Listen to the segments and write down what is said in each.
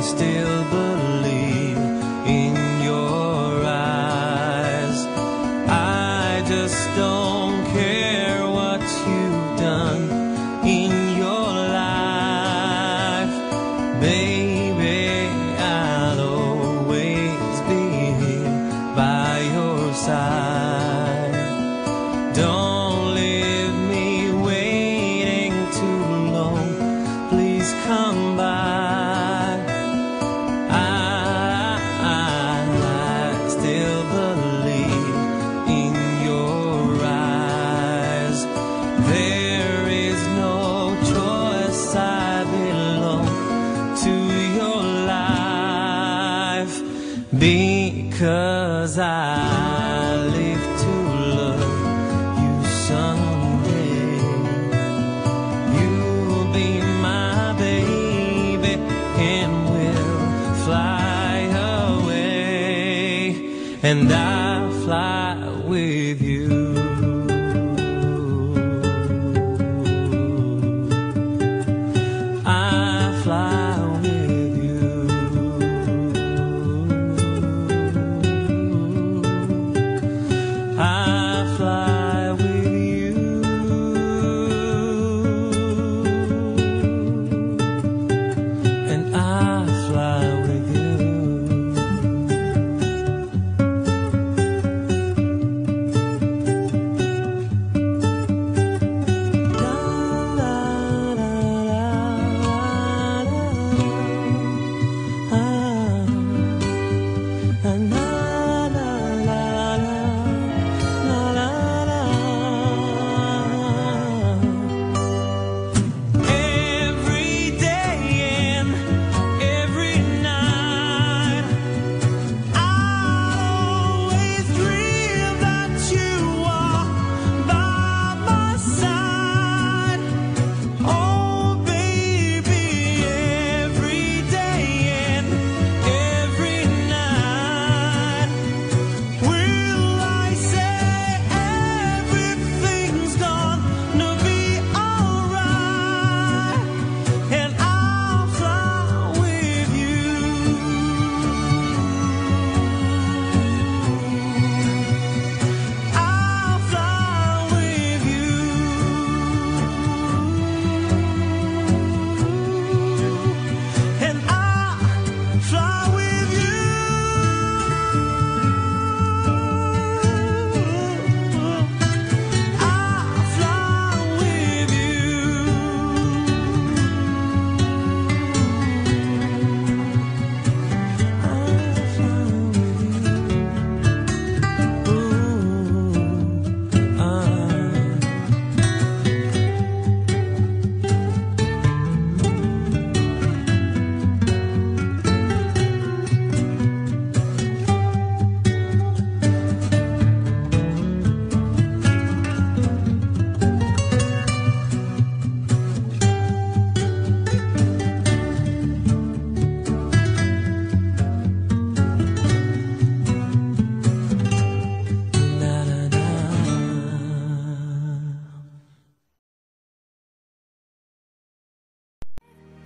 Still believe. Because I live to love you someday. You'll be my baby and we'll fly away. And I'll fly with you.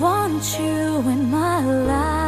want you in my life.